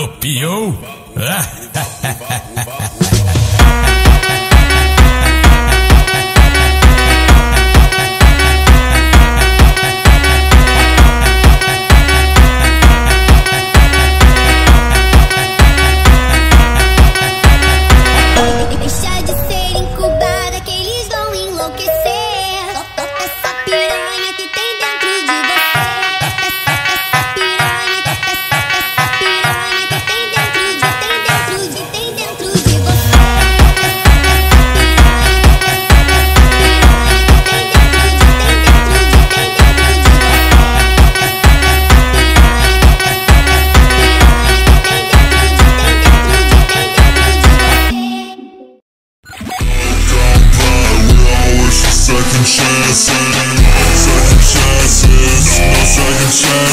Copiou?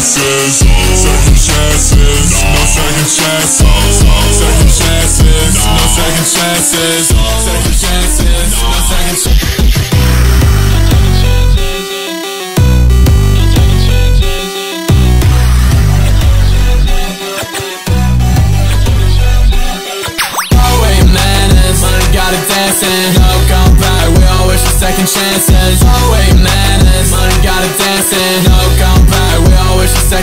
Chances, second chances, no second chances, second chances, no second chances, second chances, no second chances. No second chances.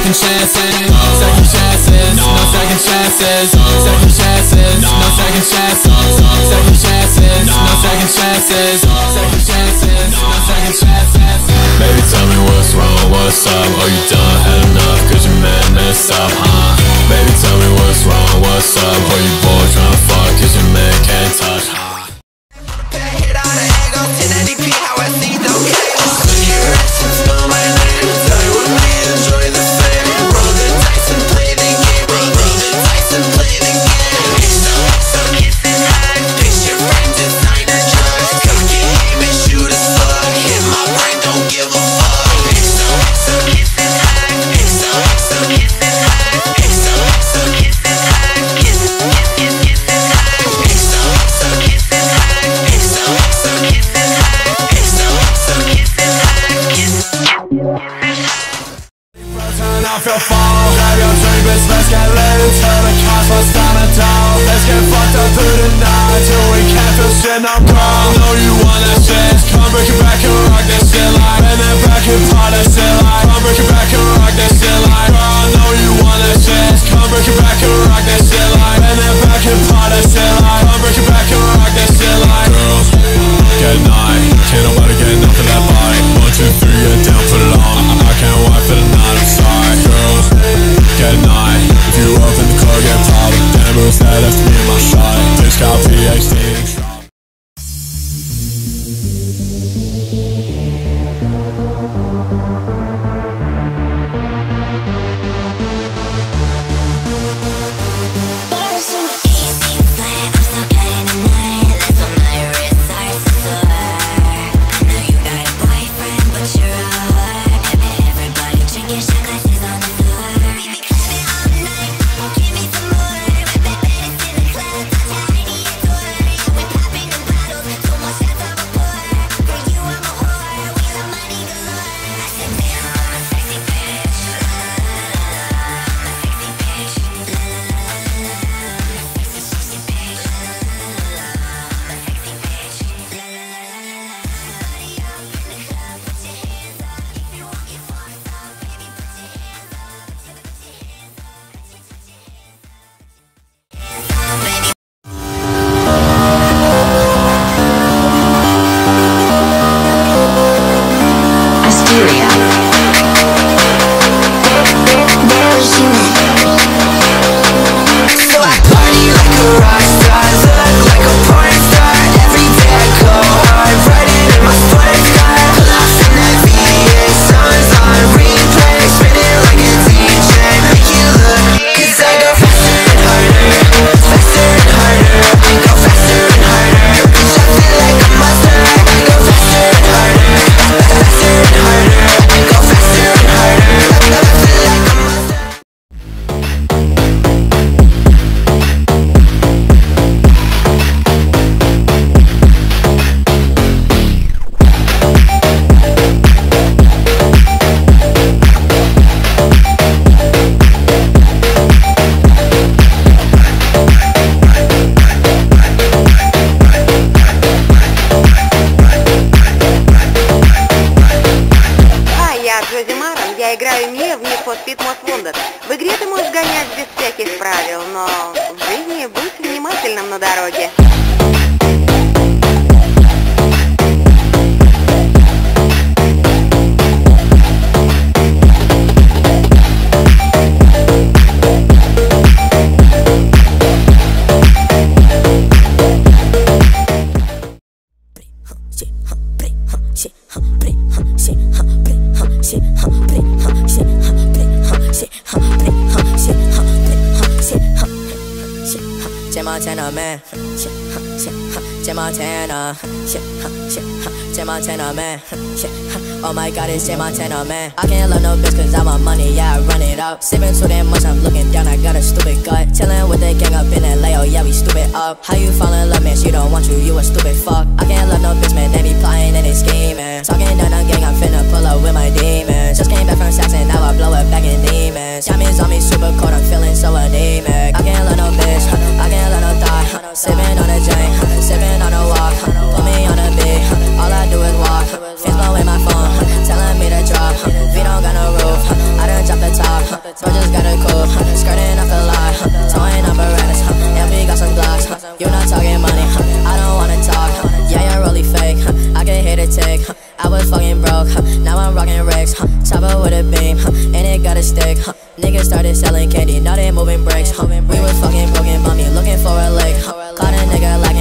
Second chances. Second chances, no second chances. Second chances, no second chances. Second chances, no. Second chances, lit until the cops bust down the door. Let's get fucked up through the night till we can't feel shit no more. I know you want that shit, come break it back and rock that shit like. Bend it back and part that shit like. Come break it back and rock that shit like. Girl, I know you want that shit, come break it back and rock that shit like. Bend it back and part that shit like. Come break it back and играю не в Need for Speed Most Wanted. В игре ты можешь гонять без всяких правил, но в жизни будь внимательным на дороге. Montana, man. Oh my god, it's Jim Montana, man. I can't love no bitch cause I want money, yeah, I run it up. Sipping too damn much, I'm looking down, I got a stupid gut. Chillin' with the gang up in LA, oh yeah, we stupid up. How you fall in love, man? She don't want you, you a stupid fuck. I can't love no bitch, man, they be plotting and they scheming. Talking down the gang, I'm finna pull up with my demons. Just came back from Saxon, now I blow it back in demons. Diamonds on me super cold, I'm feeling so anemic. I can't love no bitch, I can't love no. Sipping on a drink, sipping on a walk. A tick. I was fucking broke, now I'm rocking Rex. Chopper with a beam, and it got a stick. Niggas started selling candy, now they moving bricks. We was fucking broken, mommy looking for a lick. Caught a nigga like